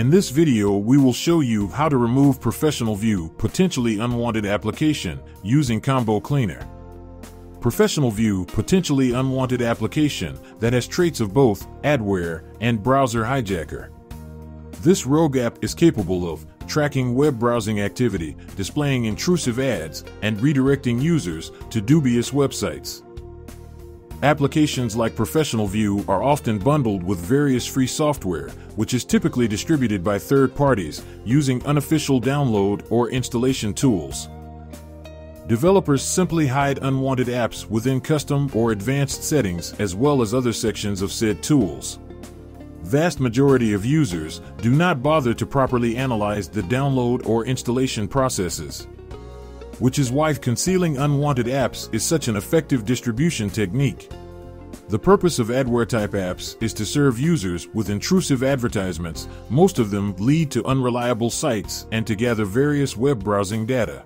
In this video, we will show you how to remove Professional View potentially unwanted application using Combo Cleaner. Professional View potentially unwanted application that has traits of both adware and browser hijacker. This rogue app is capable of tracking web browsing activity, displaying intrusive ads, and redirecting users to dubious websites. Applications like Professional View are often bundled with various free software, which is typically distributed by third parties using unofficial download or installation tools. Developers simply hide unwanted apps within custom or advanced settings as well as other sections of said tools. Vast majority of users do not bother to properly analyze the download or installation processes which is why concealing unwanted apps is such an effective distribution technique. The purpose of adware type apps is to serve users with intrusive advertisements, most of them lead to unreliable sites, and to gather various web browsing data.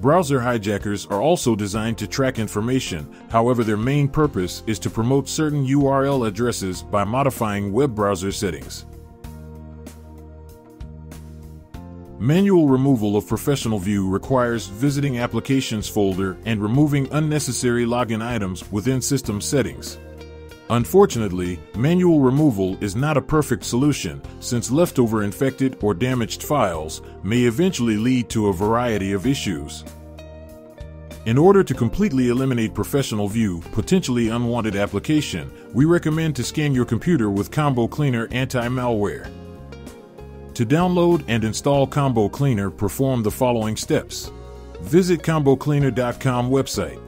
Browser hijackers are also designed to track information, however, their main purpose is to promote certain URL addresses by modifying web browser settings. Manual removal of Professional View requires visiting Applications folder and removing unnecessary login items within system settings. Unfortunately, manual removal is not a perfect solution since leftover infected or damaged files may eventually lead to a variety of issues. In order to completely eliminate Professional View potentially unwanted application, we recommend to scan your computer with Combo Cleaner anti-malware. To download and install Combo Cleaner, perform the following steps. Visit ComboCleaner.com website.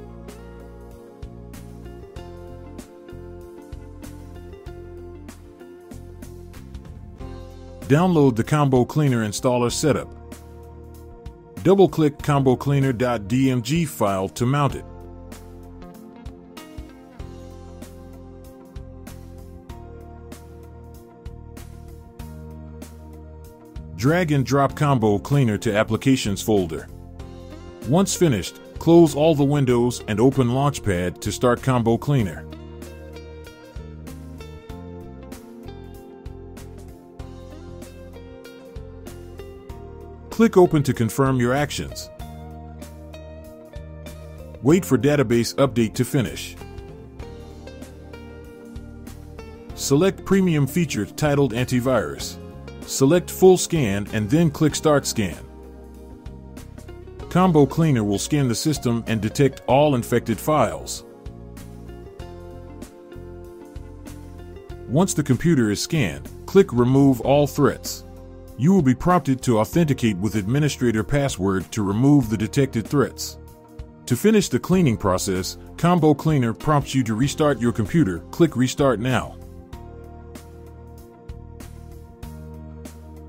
Download the Combo Cleaner installer setup. Double-click ComboCleaner.dmg file to mount it. Drag and drop Combo Cleaner to Applications folder. Once finished, close all the windows and open Launchpad to start Combo Cleaner. Click Open to confirm your actions. Wait for database update to finish. Select Premium feature titled Antivirus. Select Full Scan and then click Start Scan. Combo Cleaner will scan the system and detect all infected files. Once the computer is scanned, click Remove All Threats. You will be prompted to authenticate with administrator password to remove the detected threats. To finish the cleaning process, Combo Cleaner prompts you to restart your computer. Click Restart Now.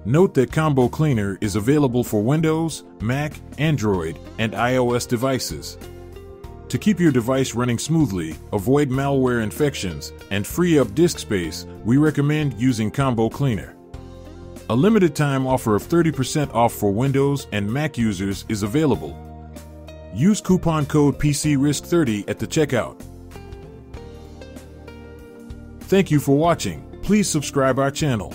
Note that Combo Cleaner is available for Windows, Mac, Android, and iOS devices. To keep your device running smoothly, avoid malware infections, and free up disk space, we recommend using Combo Cleaner. A limited time offer of 30% off for Windows and Mac users is available. Use coupon code PCRISK30 at the checkout. Thank you for watching. Please subscribe our channel.